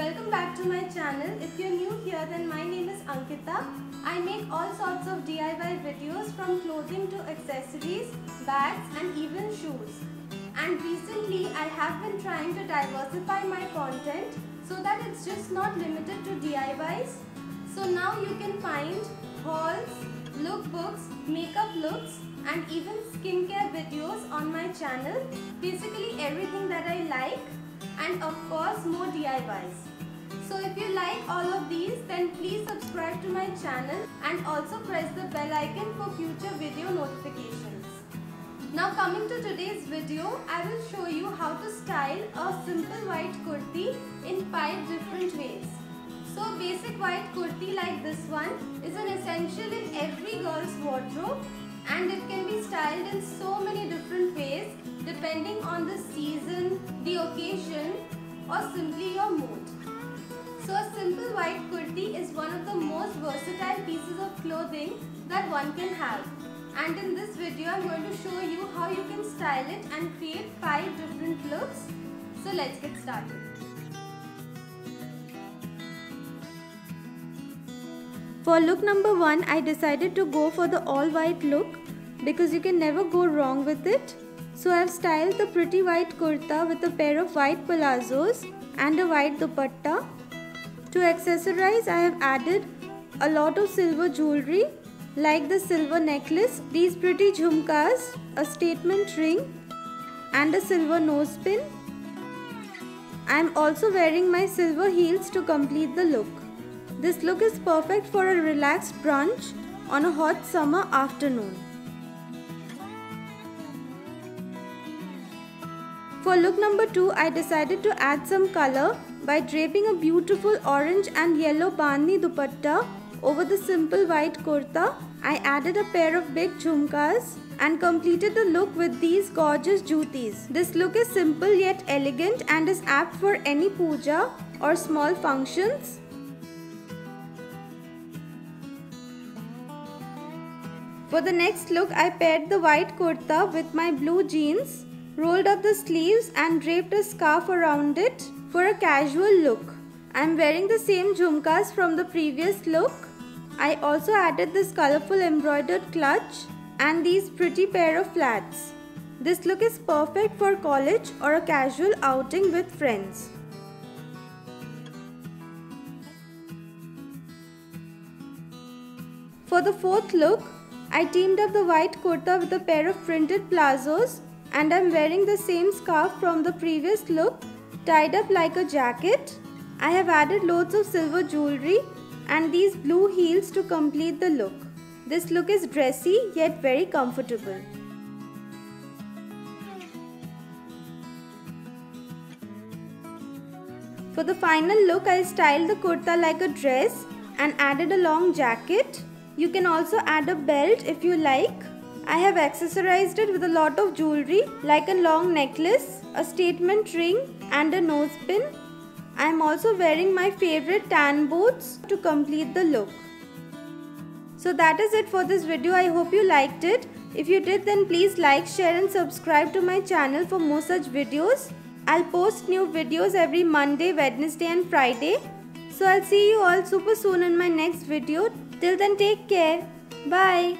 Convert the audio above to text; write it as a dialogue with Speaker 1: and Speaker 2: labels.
Speaker 1: welcome back to my channel. If you're new here then my name is Ankita. I make all sorts of DIY videos from clothing to accessories, bags and even shoes. And recently I have been trying to diversify my content so that it's just not limited to DIYs. So now you can find hauls, lookbooks, makeup looks and even skincare videos on my channel. Basically everything that I like and of course more DIYs. So if you like all of these then please subscribe to my channel and also press the bell icon for future video notifications. Now coming to today's video, I will show you how to style a simple white kurti in 5 different ways. So basic white kurti like this one is an essential in every girl's wardrobe and it can be styled in so many different ways depending on the season, the occasion or simply your mood. So a simple white kurti is one of the most versatile pieces of clothing that one can have. And in this video I'm going to show you how you can style it and create 5 different looks. So let's get started. For look number 1 I decided to go for the all white look because you can never go wrong with it. So I've styled the pretty white kurta with a pair of white palazzos and a white dupatta. To accessorize I have added a lot of silver jewelry like the silver necklace, these pretty jhumkas, a statement ring and a silver nose pin. I am also wearing my silver heels to complete the look. This look is perfect for a relaxed brunch on a hot summer afternoon. For look number 2, I decided to add some color by draping a beautiful orange and yellow bandhni dupatta over the simple white kurta. I added a pair of big jhumkas and completed the look with these gorgeous jutis. This look is simple yet elegant and is apt for any puja or small functions. For the next look, I paired the white kurta with my blue jeans rolled up the sleeves and draped a scarf around it for a casual look. I am wearing the same jhumkas from the previous look. I also added this colorful embroidered clutch and these pretty pair of flats. This look is perfect for college or a casual outing with friends. For the fourth look, I teamed up the white kurta with a pair of printed palazzos and I'm wearing the same scarf from the previous look tied up like a jacket. I have added loads of silver jewelry and these blue heels to complete the look. This look is dressy yet very comfortable. For the final look, I styled the kurta like a dress and added a long jacket. You can also add a belt if you like. I have accessorized it with a lot of jewelry like a long necklace, a statement ring and a nose pin. I am also wearing my favorite tan boots to complete the look. So that is it for this video. I hope you liked it. If you did then please like, share and subscribe to my channel for more such videos. I'll post new videos every Monday, Wednesday and Friday. So I'll see you all super soon in my next video. Till then take care. Bye.